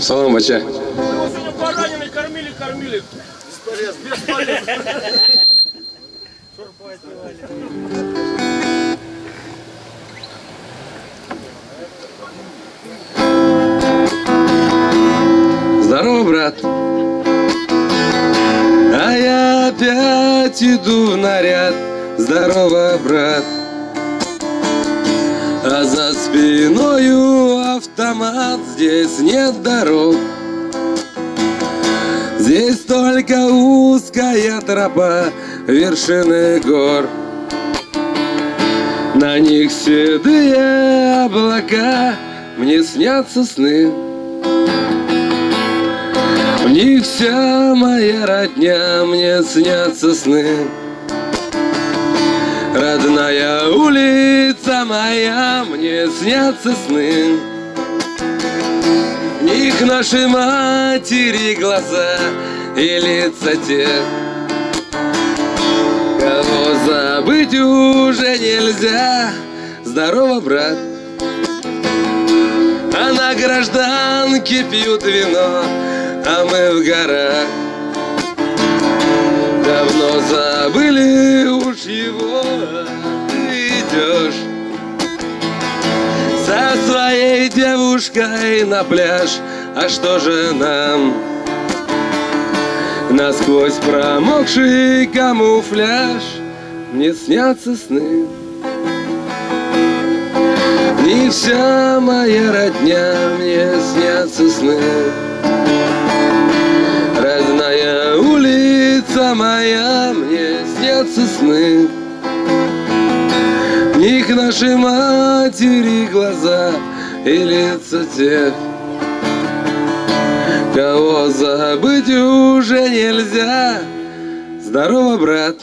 Салам, бача. Мы его сегодня бараниной кормили, кормили. Бесполезно. Бесполезно. Здорово, брат. А я опять иду в наряд. Здорово, брат. А за спиною автомат, здесь нет дорог. Здесь только узкая тропа, вершины гор. На них седые облака, мне снятся сны. В них вся моя родня, мне снятся сны. Родная улица моя, мне снятся сны. Них наши матери глаза и лица тех, Кого забыть уже нельзя. Здорово, брат. А на гражданке пьют вино, а мы в горах. Давно забыли уж его, ты идешь Со своей девушкой на пляж, а что же нам? Насквозь промокший камуфляж Мне снятся сны. Не вся моя родня Мне снятся сны. Родная улица моя Мне снятся сны. Них наши матери глаза И лица тех Кого забыть уже нельзя. Здорово, брат